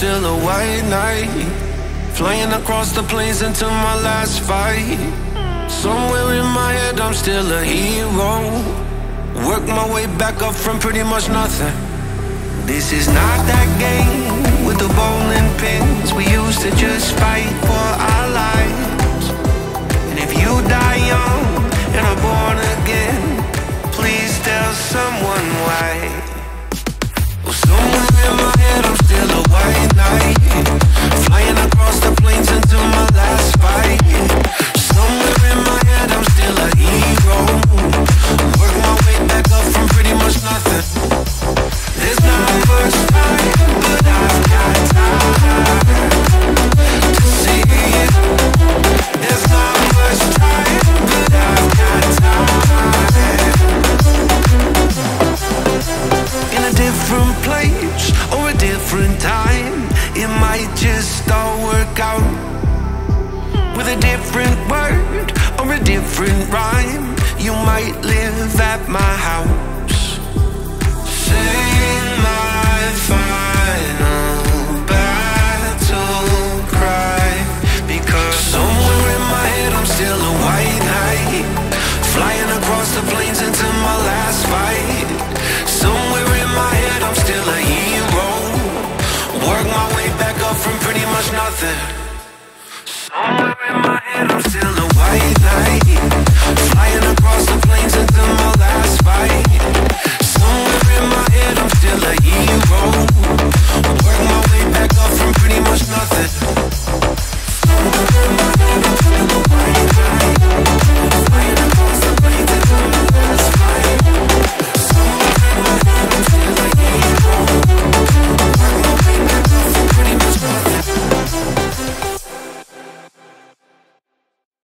still a white knight. Flying across the plains into my last fight. Somewhere in my head, I'm still a hero. Work my way back up from pretty much nothing. This is not that game with the bowling pins. We used to just fight for our lives. And if you die young and are born again, please tell someone why. Different time, it might just all work out. With a different word or a different rhyme, you might live at my house. work my way back up from pretty much nothing.